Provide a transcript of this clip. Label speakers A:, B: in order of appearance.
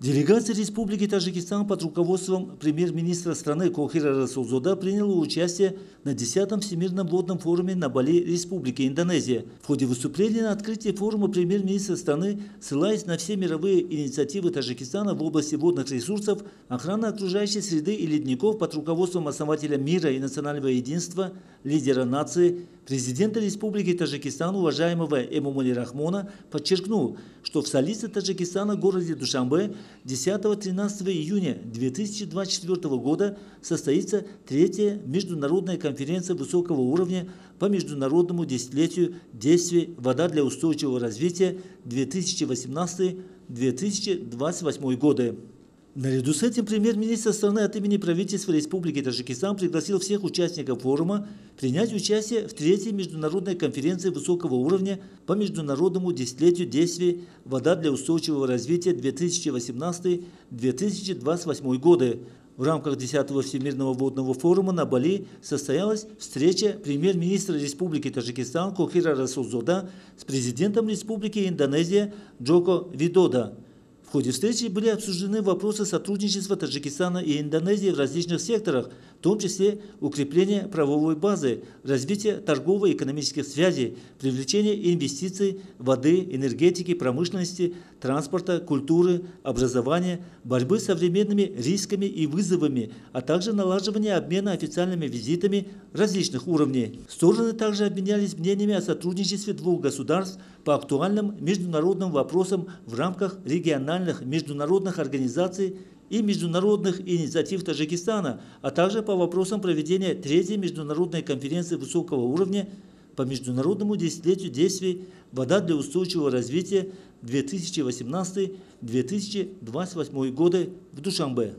A: Делегация Республики Таджикистан под руководством премьер-министра страны Кохира Расулзода приняла участие на 10-м Всемирном водном форуме на Бали Республики Индонезия. В ходе выступления на открытии форума премьер-министр страны, ссылаясь на все мировые инициативы Таджикистана в области водных ресурсов, охраны окружающей среды и ледников под руководством основателя мира и национального единства, лидера нации, президента Республики Таджикистан, уважаемого Эмомали Рахмона, подчеркнул, что в столице Таджикистана, городе Душанбе, 10-13 июня 2024 года состоится третья международная конференция высокого уровня по международному десятилетию действий «Вода для устойчивого развития 2018-2028 годы». Наряду с этим премьер-министр страны от имени правительства Республики Таджикистан пригласил всех участников форума принять участие в третьей международной конференции высокого уровня по международному десятилетию действий «Вода для устойчивого развития 2018-2028 годы». В рамках 10-го Всемирного водного форума на Бали состоялась встреча премьер-министра Республики Таджикистан Кохира Расулзода с президентом Республики Индонезия Джоко Видода. В ходе встречи были обсуждены вопросы сотрудничества Таджикистана и Индонезии в различных секторах, в том числе укрепление правовой базы, развитие торгово-экономических связей, привлечение инвестиций, воды, энергетики, промышленности, транспорта, культуры, образования, борьбы с современными рисками и вызовами, а также налаживание обмена официальными визитами различных уровней. Стороны также обменялись мнениями о сотрудничестве двух государств по актуальным международным вопросам в рамках региональных международных организаций и международных инициатив Таджикистана, а также по вопросам проведения третьей международной конференции высокого уровня по международному десятилетию действий «Вода для устойчивого развития 2018-2028 годы» в Душанбе.